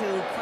2472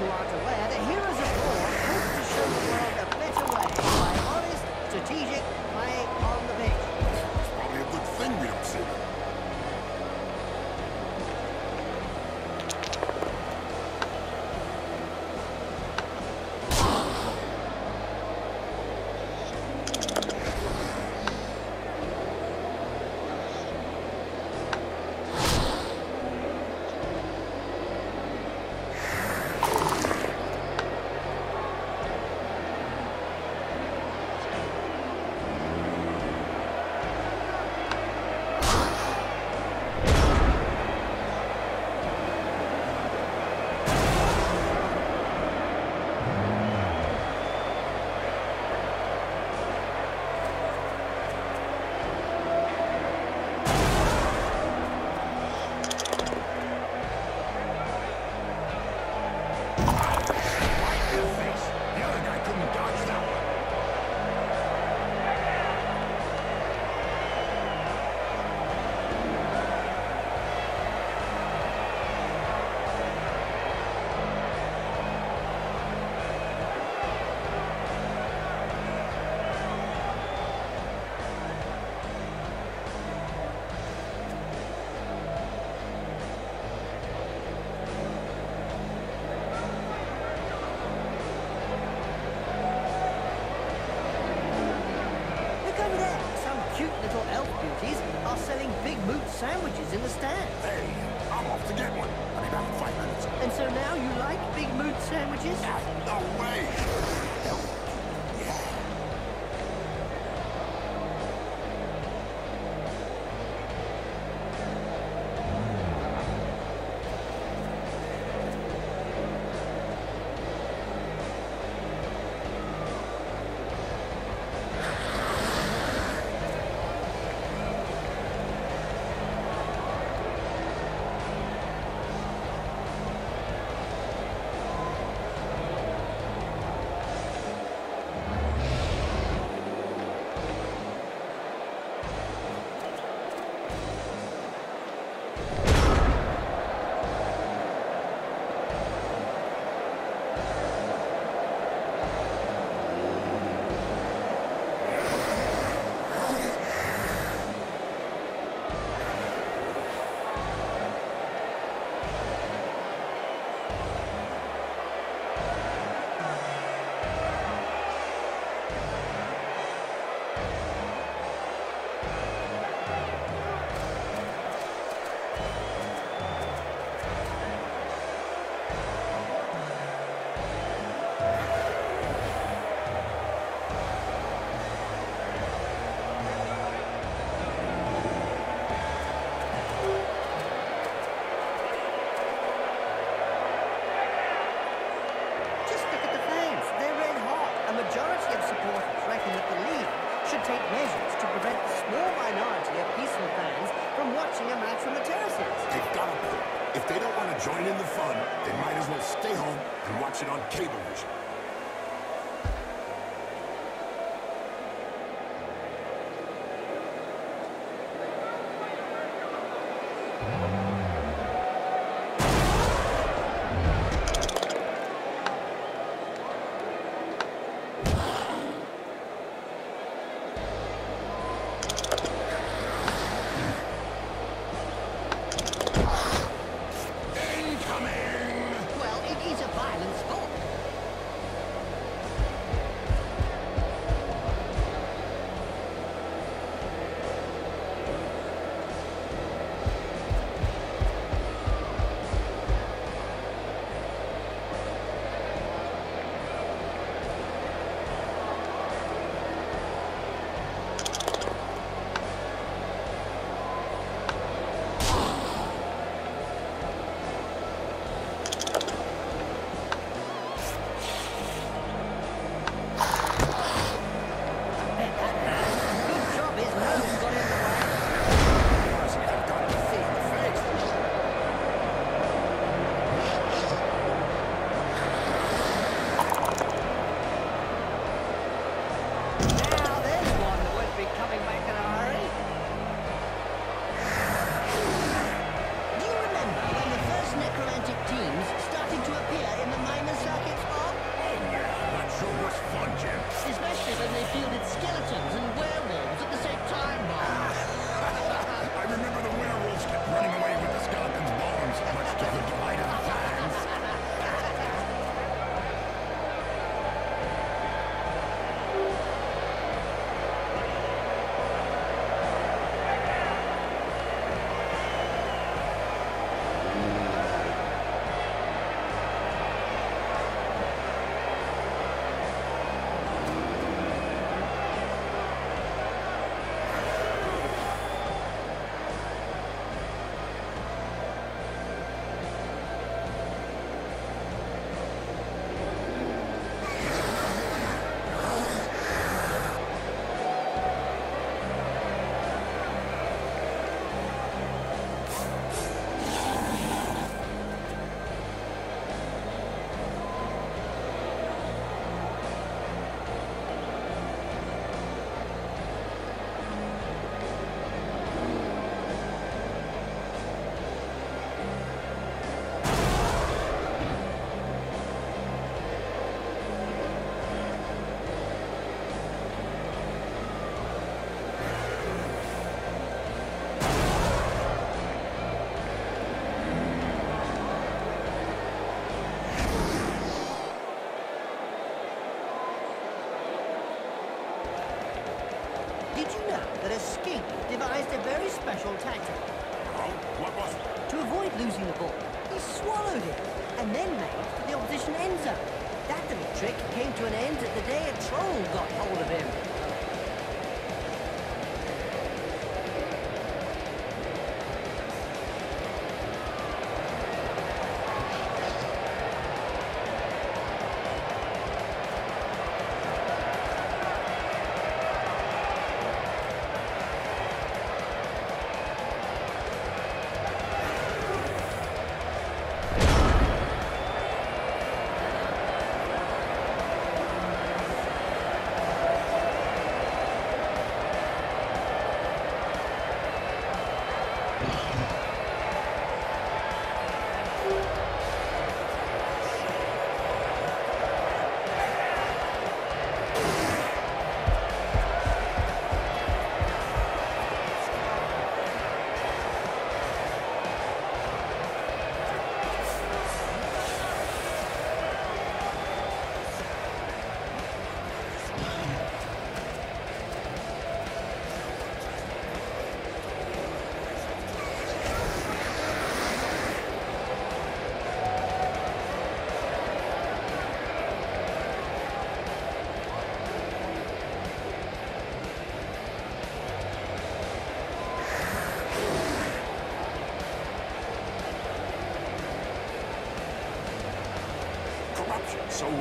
Toronto Ed. It on cable losing the ball, he swallowed it and then made the opposition end zone. That little trick came to an end at the day a troll got hold of him.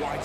wide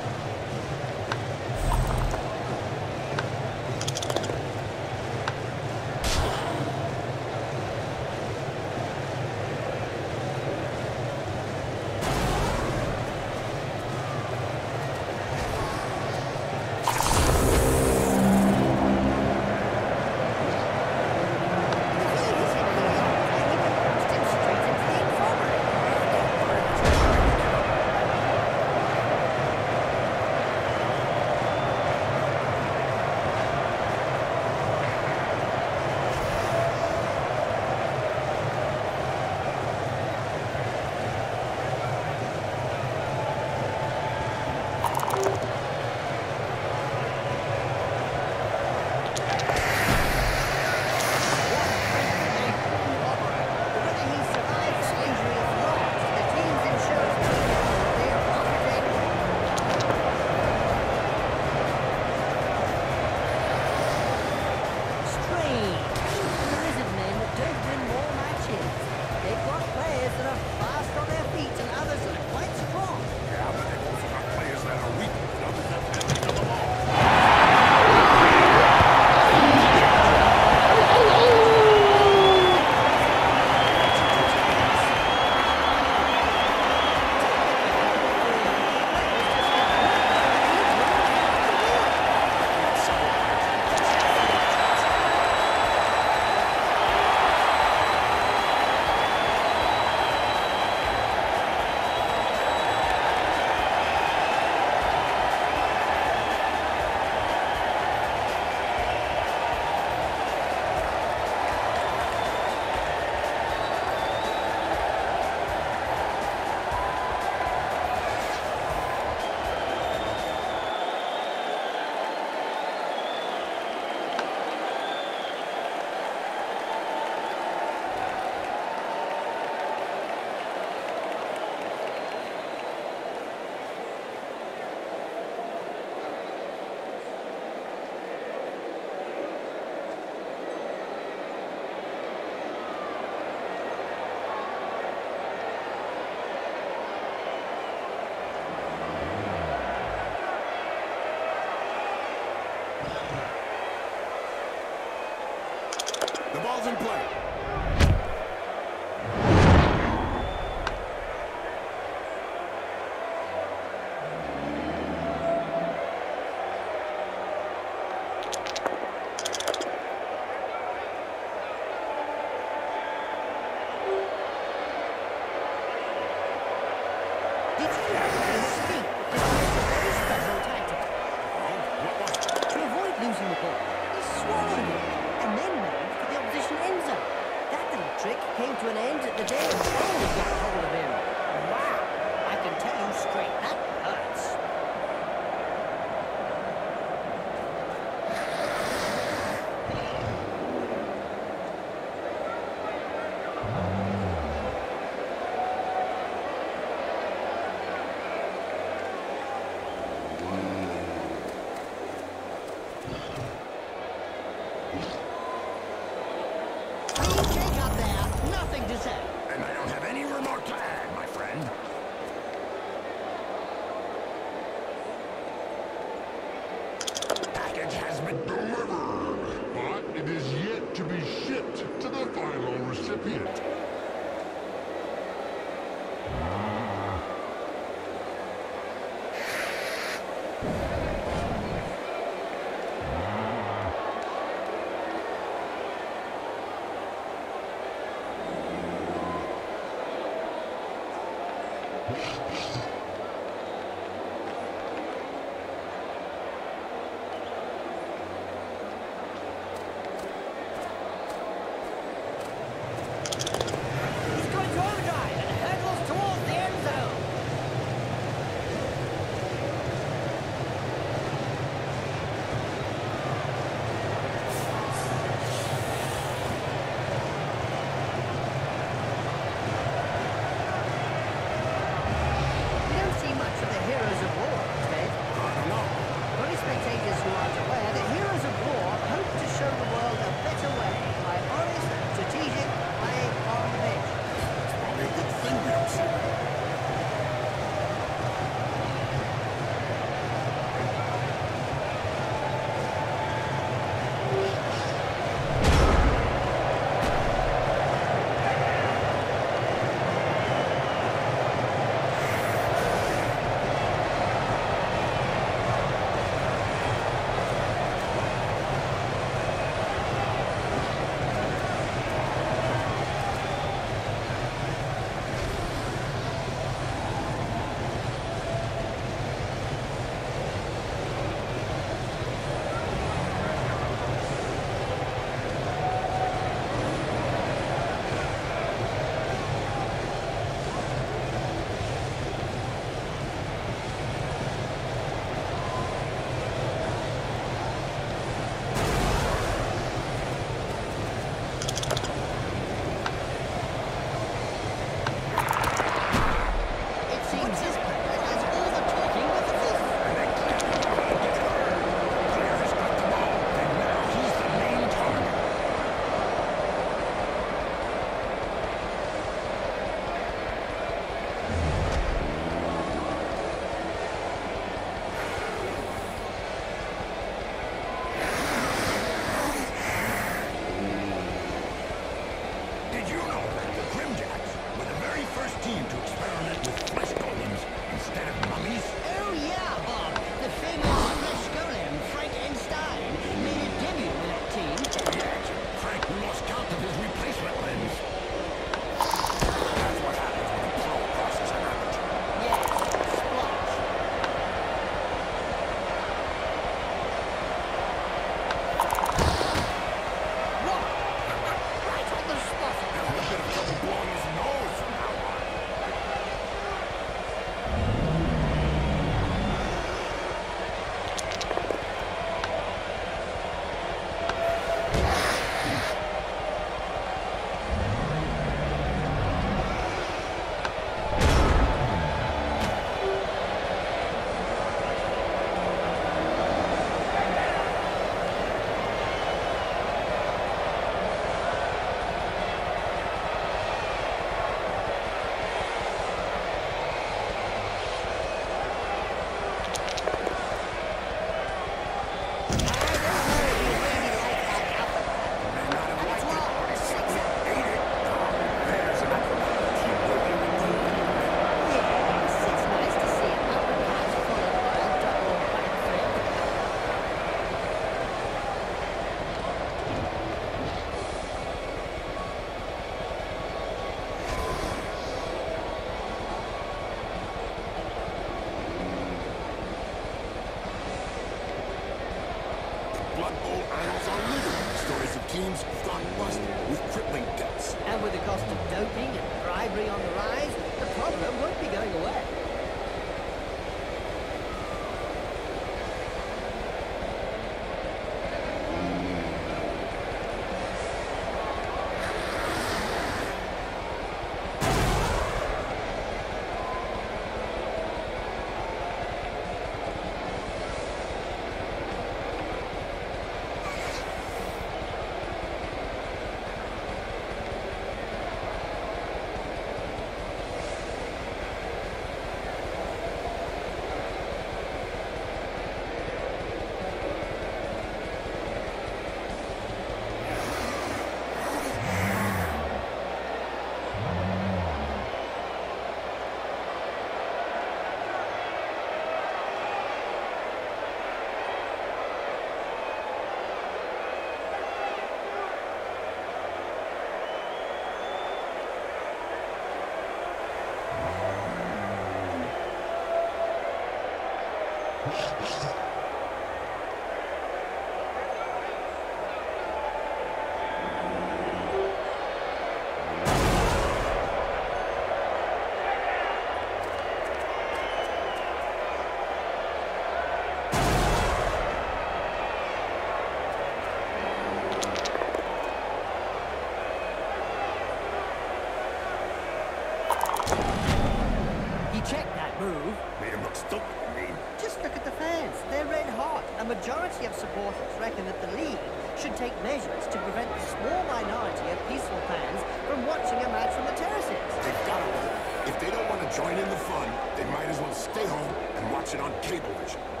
on Cabalvision.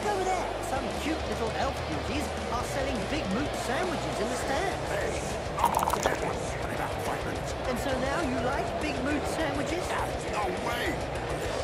Look over there. Some cute little elf beauties are selling Big Moot sandwiches in the stands. Hey, and so now you like Big Moot sandwiches? No way!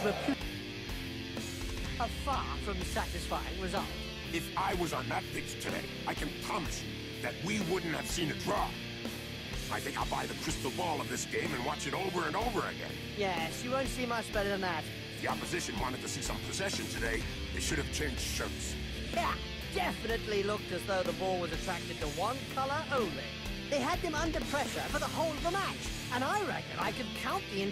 A far from satisfying result. If I was on that pitch today, I can promise you that we wouldn't have seen a draw. I think I'll buy the crystal ball of this game and watch it over and over again. Yes, you won't see much better than that. If the opposition wanted to see some possession today, they should have changed shirts. Yeah, definitely looked as though the ball was attracted to one color only. They had them under pressure for the whole of the match, and I reckon I could count the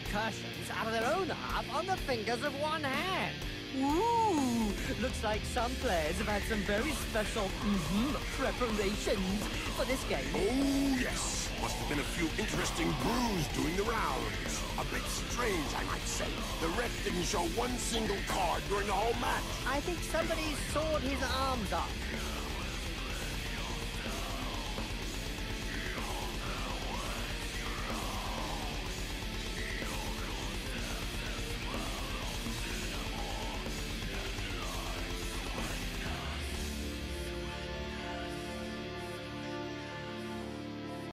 out of their own half on the fingers of one hand. Ooh, looks like some players have had some very special mhm, preparations for this game. Oh, yes. Must have been a few interesting brews doing the rounds. A bit strange, I might say. The ref didn't show one single card during the whole match. I think somebody sawed his arms off.